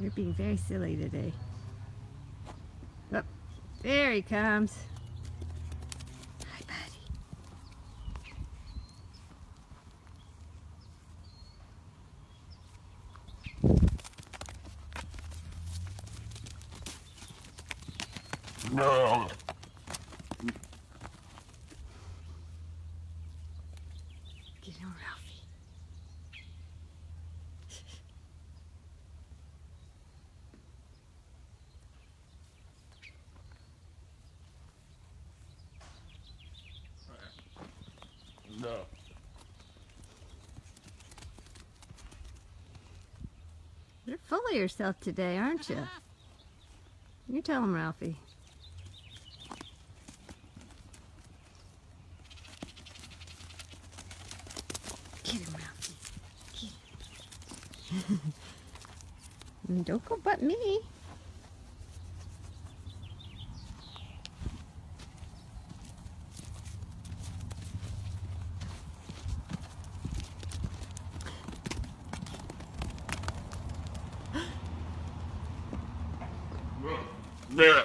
You're being very silly today. Oh, there he comes. Hi, buddy. No. Get him, Ralphy. No. You're full of yourself today, aren't you? You tell him, Ralphy. Get him, Ralphy. Get him. Don't go but me. Yeah.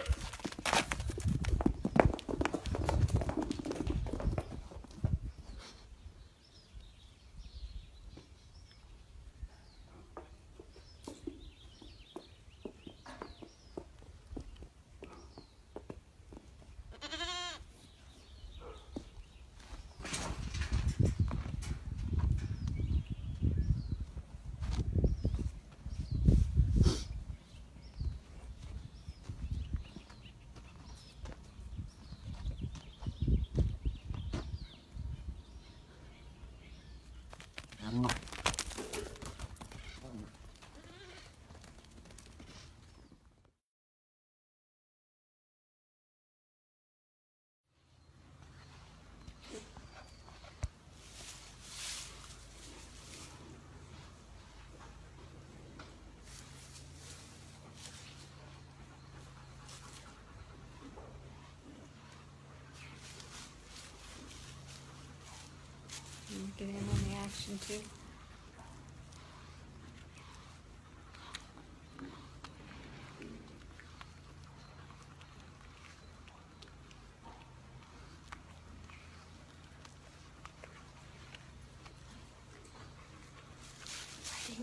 You Get in on the action too.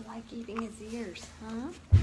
Like eating his ears, huh?